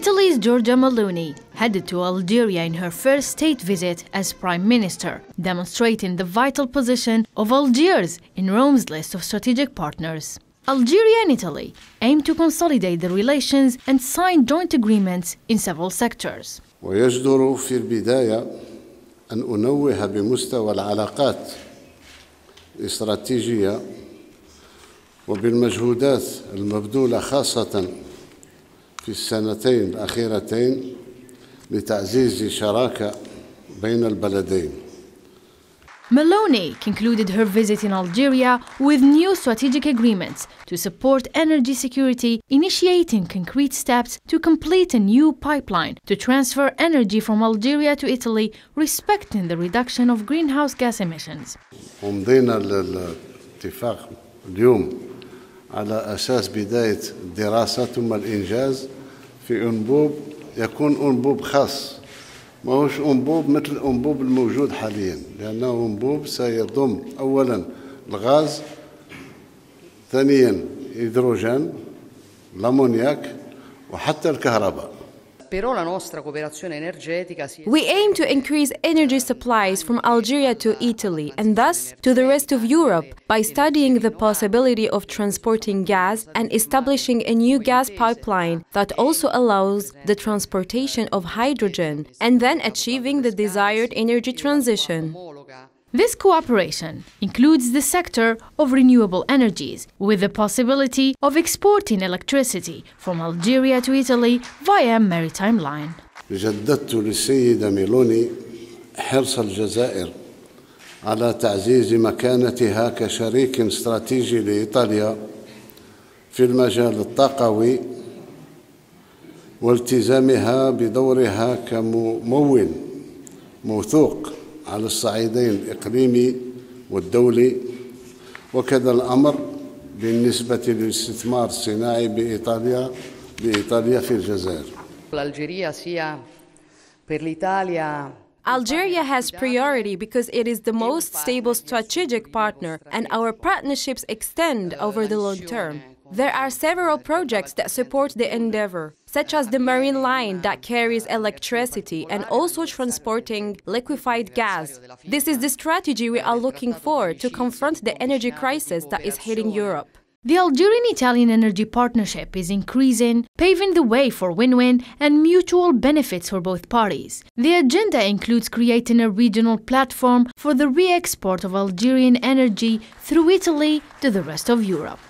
Italy's Giorgia Meloni headed to Algeria in her first state visit as prime minister, demonstrating the vital position of Algiers in Rome's list of strategic partners. Algeria and Italy aim to consolidate the relations and sign joint agreements in several sectors. وبالمجهودات المبذولة خاصة في السنتين الأخيرتين لتعزيز شراكة بين البلدين. Meloni concluded her visit in Algeria with new strategic agreements to support energy security, initiating concrete steps to complete a new pipeline to transfer energy from Algeria to Italy, respecting the reduction of greenhouse gas emissions. ومضينا للاتفاق اليوم على أساس بداية الدراسة ثم الإنجاز في أنبوب يكون أنبوب خاص. ما هوش أنبوب مثل الأنبوب الموجود حاليا لأنه أنبوب سيضم أولا الغاز ثانيا هيدروجين الأمونياك وحتى الكهرباء. We aim to increase energy supplies from Algeria to Italy and thus to the rest of Europe by studying the possibility of transporting gas and establishing a new gas pipeline that also allows the transportation of hydrogen and then achieving the desired energy transition. This cooperation includes the sector of renewable energies, with the possibility of exporting electricity from Algeria to Italy via maritime line. جددت للسيدة ميلوني حرص الجزائر على تعزيز مكانتها كشريك استراتيجي لإيطاليا في المجال الطاقوي والتزامها بدورها كممول موثوق على الصعيدين الإقليمي والدولي وكذا الأمر بالنسبة للاستثمار الصناعي بإيطاليا بإيطاليا في الجزائر l'Algeria sia per l'Italia Algeria has priority because it is the most stable strategic partner and our partnerships extend over the long term. There are several projects that support the endeavor, such as the marine line that carries electricity and also transporting liquefied gas. This is the strategy we are looking for to confront the energy crisis that is hitting Europe. The Algerian Italian energy partnership is increasing, paving the way for win win and mutual benefits for both parties. The agenda includes creating a regional platform for the re export of Algerian energy through Italy to the rest of Europe.